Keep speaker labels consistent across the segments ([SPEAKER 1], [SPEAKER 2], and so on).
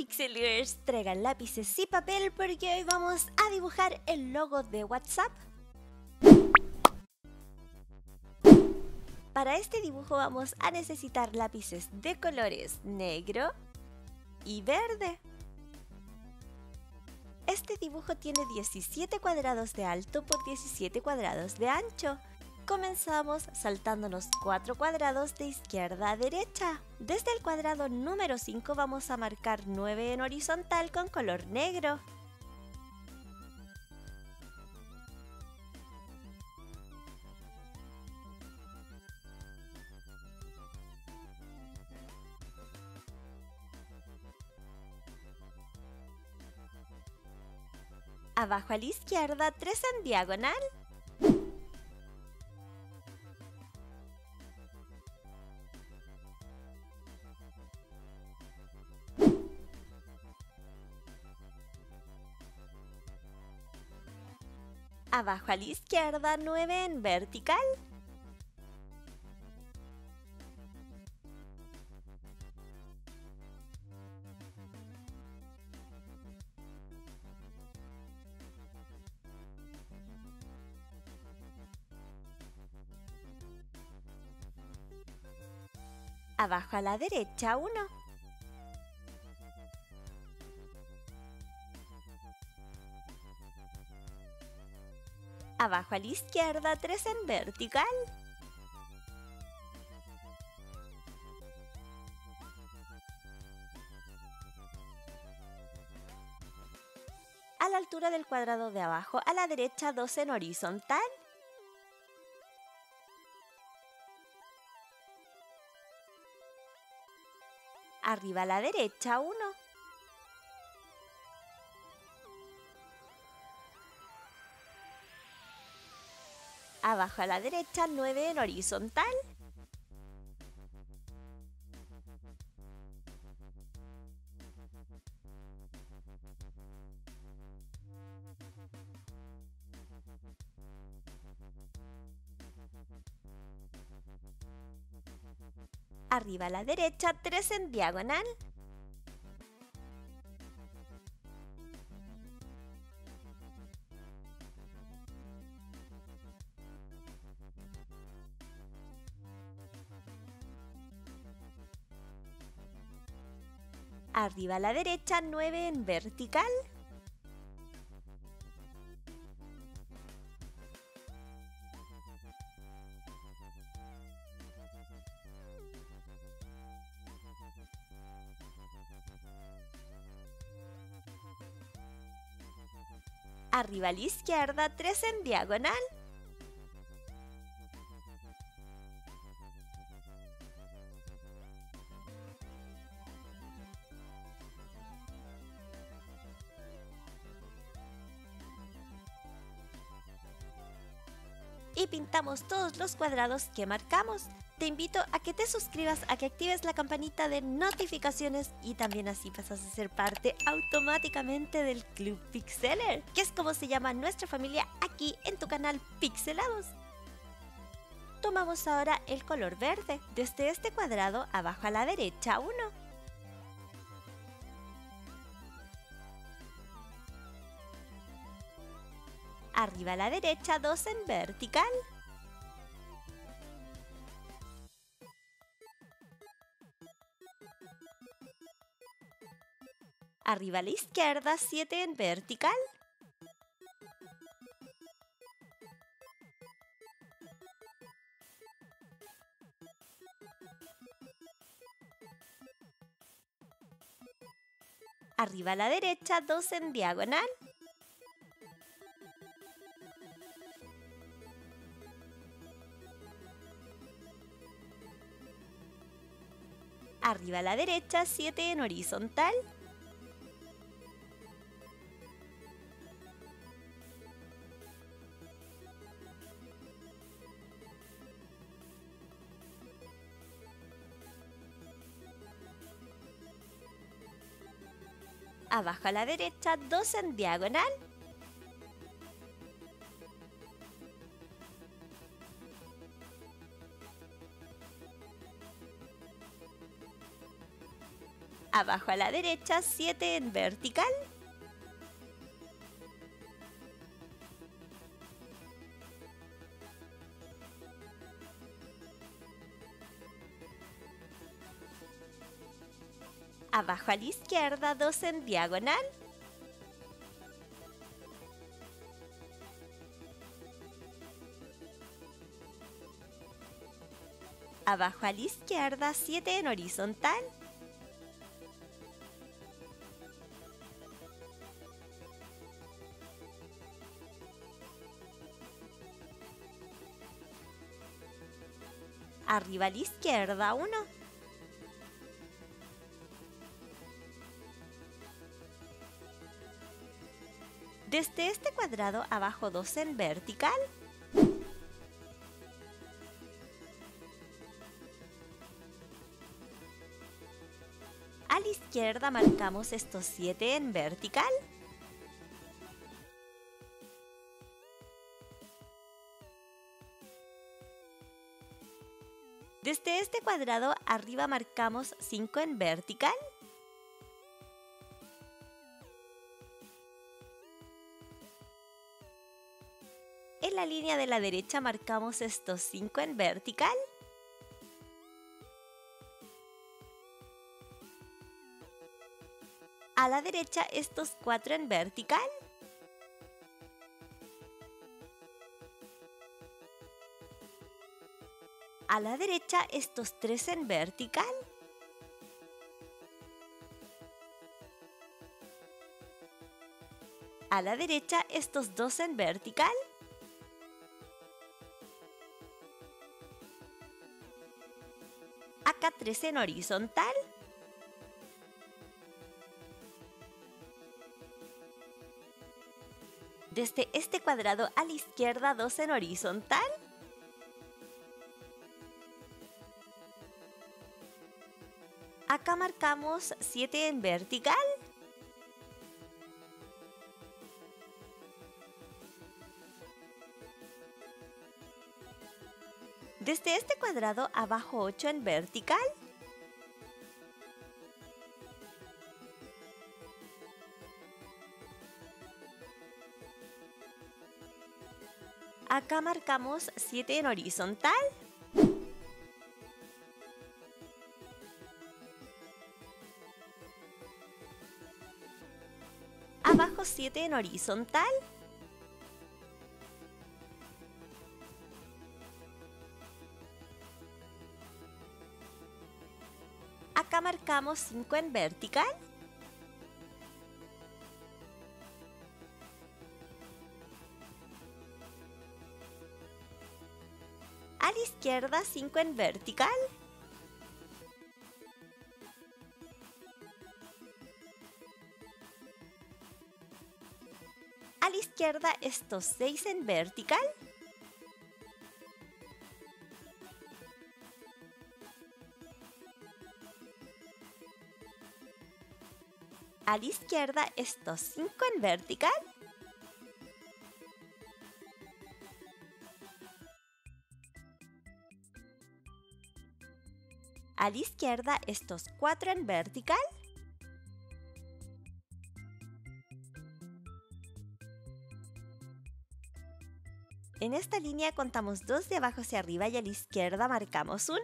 [SPEAKER 1] Pixelers, traigan lápices y papel porque hoy vamos a dibujar el logo de WhatsApp. Para este dibujo vamos a necesitar lápices de colores negro y verde. Este dibujo tiene 17 cuadrados de alto por 17 cuadrados de ancho. Comenzamos saltándonos 4 cuadrados de izquierda a derecha. Desde el cuadrado número 5 vamos a marcar 9 en horizontal con color negro. Abajo a la izquierda, 3 en diagonal. Abajo a la izquierda, 9 en vertical. Abajo a la derecha, 1. Abajo a la izquierda, 3 en vertical. A la altura del cuadrado de abajo, a la derecha, 2 en horizontal. Arriba a la derecha, 1. Abajo a la derecha, 9 en horizontal. Arriba a la derecha, 3 en diagonal. Arriba a la derecha, 9 en vertical. Arriba a la izquierda, 3 en diagonal. Y pintamos todos los cuadrados que marcamos. Te invito a que te suscribas, a que actives la campanita de notificaciones y también así pasas a ser parte automáticamente del Club Pixeler, que es como se llama nuestra familia aquí en tu canal Pixelados. Tomamos ahora el color verde, desde este cuadrado abajo a la derecha 1. Arriba a la derecha 2 en vertical. Arriba a la izquierda 7 en vertical. Arriba a la derecha 2 en diagonal. Arriba a la derecha 7 en horizontal. Abajo a la derecha 2 en diagonal. Abajo a la derecha, 7 en vertical. Abajo a la izquierda, 2 en diagonal. Abajo a la izquierda, 7 en horizontal. Arriba a la izquierda, 1. Desde este cuadrado abajo 2 en vertical. A la izquierda marcamos estos 7 en vertical. Desde este cuadrado arriba marcamos 5 en vertical. En la línea de la derecha marcamos estos 5 en vertical. A la derecha estos 4 en vertical. A la derecha estos 3 en vertical. A la derecha estos 2 en vertical. Acá 3 en horizontal. Desde este cuadrado a la izquierda 2 en horizontal. Acá marcamos 7 en vertical. Desde este cuadrado abajo 8 en vertical. Acá marcamos 7 en horizontal. 7 en horizontal. Acá marcamos 5 en vertical. A la izquierda 5 en vertical. Izquierda estos 6 en vertical. A la izquierda estos 5 en vertical. A la izquierda estos 4 en vertical. En esta línea contamos 2 de abajo hacia arriba y a la izquierda marcamos 1.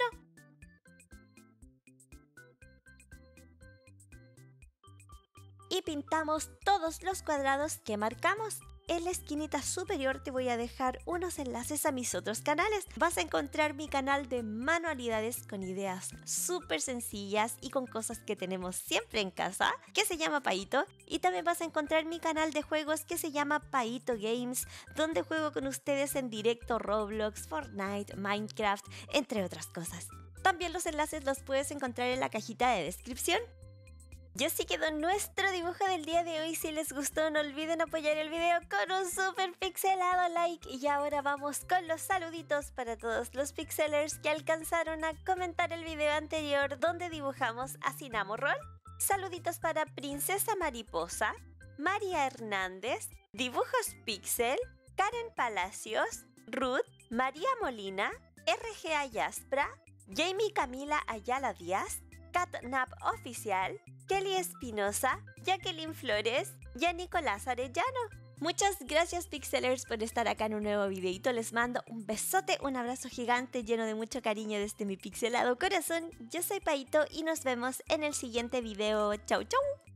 [SPEAKER 1] Y pintamos todos los cuadrados que marcamos. En la esquinita superior te voy a dejar unos enlaces a mis otros canales. Vas a encontrar mi canal de manualidades con ideas súper sencillas y con cosas que tenemos siempre en casa, que se llama Paito. Y también vas a encontrar mi canal de juegos que se llama Paito Games, donde juego con ustedes en directo Roblox, Fortnite, Minecraft, entre otras cosas. También los enlaces los puedes encontrar en la cajita de descripción. Y así quedó nuestro dibujo del día de hoy. Si les gustó, no olviden apoyar el video con un super pixelado like. Y ahora vamos con los saluditos para todos los pixelers que alcanzaron a comentar el video anterior donde dibujamos a Cinnamoroll. Saluditos para Princesa Mariposa, María Hernández, Dibujos Pixel, Karen Palacios, Ruth, María Molina, RG Ayaspra, Jamie Camila Ayala Díaz, Catnap Oficial, Kelly Espinosa, Jacqueline Flores y a Nicolás Arellano. Muchas gracias Pixelers por estar acá en un nuevo videito. Les mando un besote, un abrazo gigante lleno de mucho cariño desde mi pixelado corazón. Yo soy Paito y nos vemos en el siguiente video. Chau chau.